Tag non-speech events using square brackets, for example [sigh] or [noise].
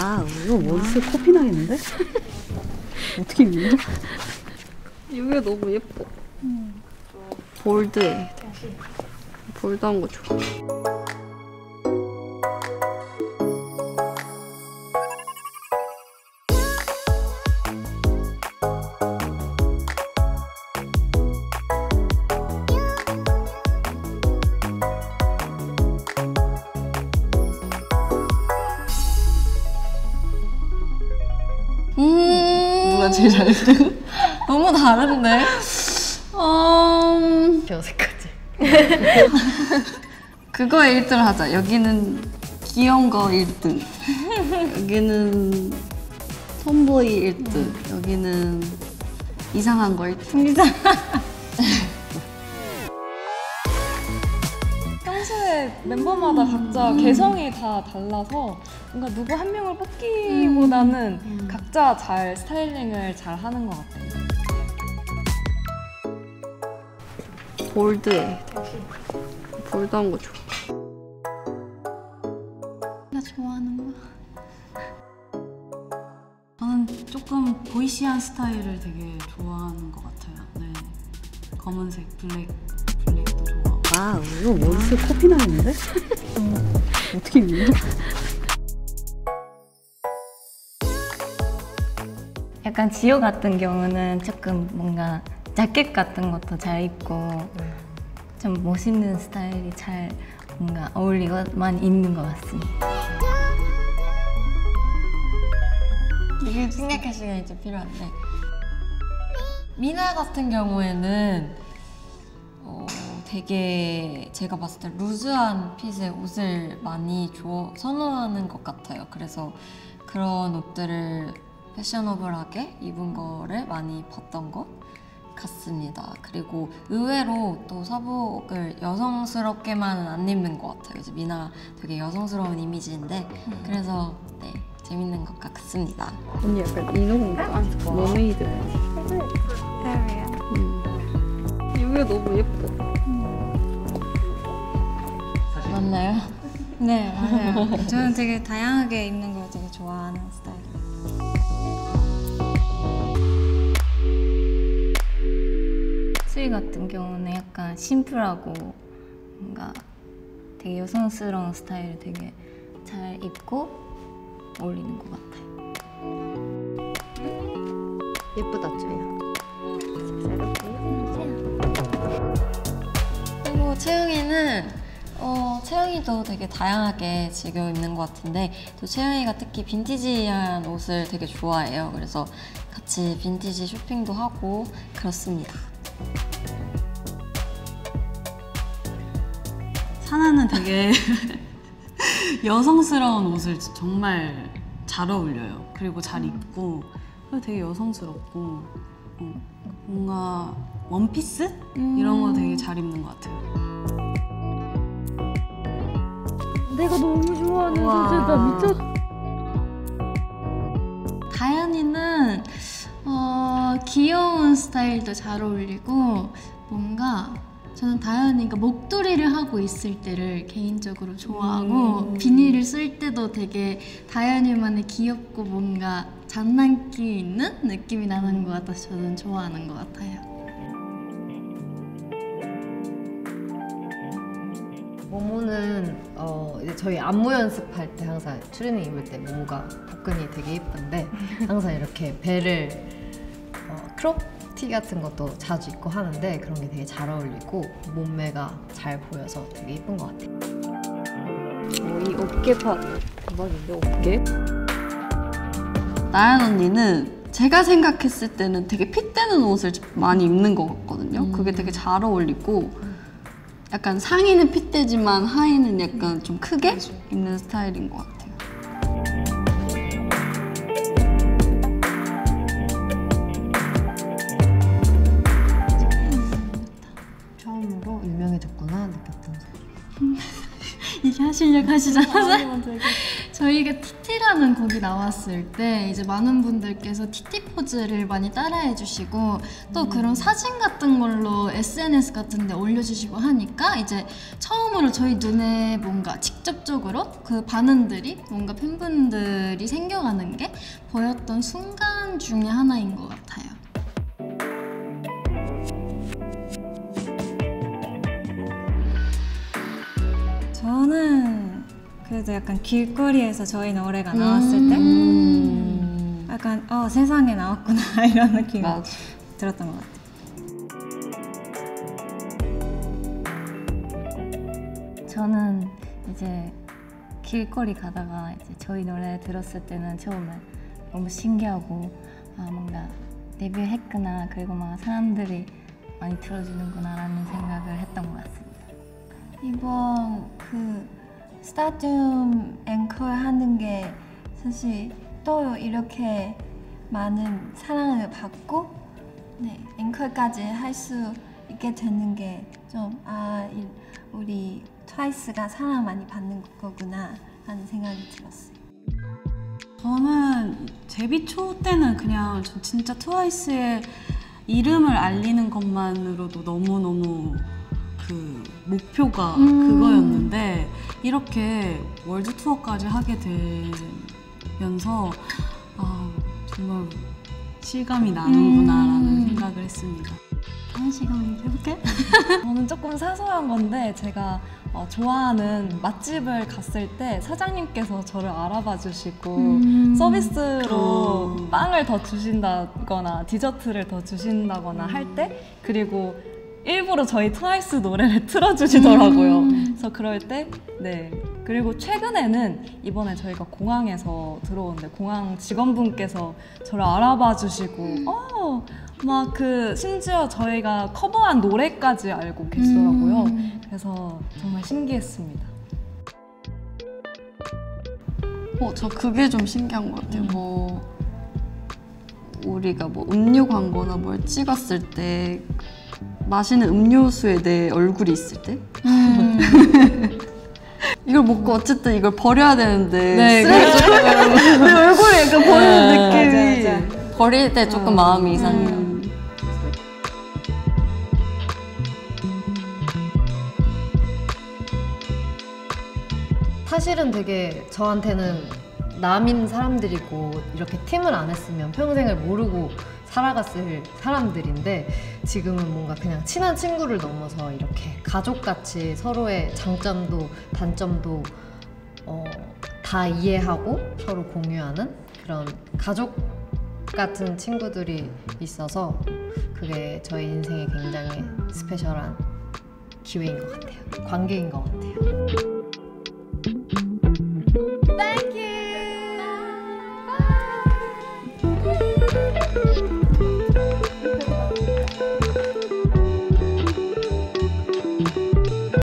와우. 이거 원스 코피 나겠는데? 어떻게 입는 거? 이게 너무 예뻐. 볼드해 볼드한 거 좋아 음 누가 제일 잘했어? [laughs] 너무 다른데? 음 어색하지 그거에 1등 하자. 여기는 귀여운 거 1등. 여기는 톰보이 1등. 여기는 이상한 거 1등. 이상. 평소에 멤버마다 각자 개성이 다 달라서 뭔가 누구 한 명을 뽑기보다는 각자 잘 스타일링을 잘 하는 것 같아요. bold해. bold한 거 좋아. 나 좋아하는 거. 저는 조금 boyish한 스타일을 되게 좋아하는 것 같아요. 네. 검은색, black, black도 좋아. wow 이거 원스 코피 나겠는데? 어떻게 입는 약간 지효 같은 경우는 조금 뭔가 자켓 같은 것도 잘 입고 좀 멋있는 스타일이 잘 뭔가 어울리고만 있는 것 같습니다. 이게 생각할 시간이 좀 필요한데 미나 같은 경우에는 어, 되게 제가 봤을 때 loose한 fit의 옷을 많이 좋아, 선호하는 것 같아요. 그래서 그런 옷들을 fashionable하게 입은 거를 많이 봤던 것 같습니다. 그리고 의외로 또 사복을 여성스럽게만은 안 입는 것 같아요. 이제 미나 되게 여성스러운 이미지인데 그래서 네 재밌는 것 같습니다. 언니 약간 인어공주 mermaid 음. 이게 너무 예뻐 맞나요? 네, 맞아요. 저는 되게 다양하게 입는 걸 되게 같은 경우는 약간 심플하고 뭔가 되게 여성스러운 스타일을 되게 잘 입고 어울리는 것 같아요. 예쁘다 쭈야 그리고 채영이는 어, 채영이도 되게 다양하게 즐겨 입는 것 같은데 또 채영이가 특히 빈티지한 옷을 되게 좋아해요. 그래서 같이 빈티지 쇼핑도 하고 그렇습니다. 사나는 되게 [laughs] 여성스러운 옷을 정말 잘 어울려요. 그리고 잘 입고 그리고 되게 여성스럽고 어, 뭔가 원피스 이런 거 되게 잘 입는 것 같아요. 내가 너무 좋아하는 진짜 나 미쳤. 다현이는 어, 귀여운 스타일도 잘 어울리고 뭔가 저는 다현이가 목도리를 하고 있을 때를 개인적으로 좋아하고 비닐을 쓸 때도 되게 다현이만의 귀엽고 뭔가 장난기 있는 느낌이 나는 것 같아서 저는 좋아하는 것 같아요. 모모는 어 이제 저희 안무 연습할 때 항상 추리닝 입을 때 모모가 복근이 되게 예쁜데 [laughs] 항상 이렇게 배를 어, crop 티 같은 것도 자주 입고 하는데 그런 게 되게 잘 어울리고 몸매가 잘 보여서 되게 예쁜 것 같아요. 어, 이 어깨파 대박인데 어깨? 나연 언니는 제가 생각했을 때는 되게 핏되는 옷을 많이 입는 것 같거든요. 그게 되게 잘 어울리고 약간 상의는 핏되지만 하의는 약간 좀 크게 입는 스타일인 것 같아요. 하시려고 하시잖아요. 저희가 티티라는 곡이 나왔을 때 이제 많은 분들께서 티티 포즈를 많이 따라해 주시고 또 그런 사진 같은 걸로 SNS 같은 데 올려주시고 하니까 이제 처음으로 저희 눈에 뭔가 직접적으로 그 반응들이 뭔가 팬분들 사람들이 생겨가는 게 보였던 순간 중에 하나인 것 같아요. 그래도 약간 길거리에서 저희 노래가 나왔을 때 약간 어 세상에 나왔구나 [laughs] 이런 느낌이 들었던 것 같아요. 저는 이제 길거리 가다가 이제 저희 노래 들었을 때는 처음에 너무 신기하고 아 뭔가 데뷔했구나 그리고 막 사람들이 많이 들어주는구나라는 생각을 했던 것 같습니다. 이번 그 스타디움 앵커 하는 게 사실 또 이렇게 많은 사랑을 받고 네, 앵커까지 할 수 있게 되는 게 좀 아 우리 트와이스가 사랑 많이 받는 거구나 하는 생각이 들었어요. 저는 데뷔 초 때는 그냥 저 진짜 트와이스의 이름을 알리는 것만으로도 너무너무 그 목표가 그거였는데 이렇게 월드 투어까지 하게 되면서 아 정말 실감이 나는구나라는 생각을 했습니다. 씨가 먼저 해볼게. [laughs] 저는 조금 사소한 건데 제가 어, 좋아하는 맛집을 갔을 때 사장님께서 저를 알아봐 주시고 서비스로 어. 빵을 더 주신다거나 디저트를 더 주신다거나 할때 그리고 일부러 저희 트와이스 노래를 [laughs] 틀어주시더라고요. 그래서 그럴 때, 네. 그리고 최근에는 이번에 저희가 공항에서 들어오는데 공항 직원분께서 저를 알아봐 주시고, 어, 막 그 심지어 저희가 커버한 노래까지 알고 계시더라고요. 그래서 정말 신기했습니다. 어, 저 그게 좀 신기한 것 같아요. 뭐 우리가 뭐 음료 광고나 뭘 찍었을 때 마시는 음료수에 내 얼굴이 있을 때? [laughs] 이걸 먹고 어쨌든 이걸 버려야 되는데 네, 쓰레기 내 얼굴이 약간 버리는 네, 느낌이. 버릴 때 조금 마음이 이상해요. 사실은 되게 저한테는 남인 사람들이고 이렇게 팀을 안 했으면 평생을 모르고 살아갔을 사람들인데 지금은 뭔가 그냥 친한 친구를 넘어서 이렇게 가족같이 서로의 장점도 단점도 어, 다 이해하고 서로 공유하는 그런 가족 같은 친구들이 있어서 그게 저희 인생에 굉장히 스페셜한 기회인 것 같아요. 관계인 것 같아요.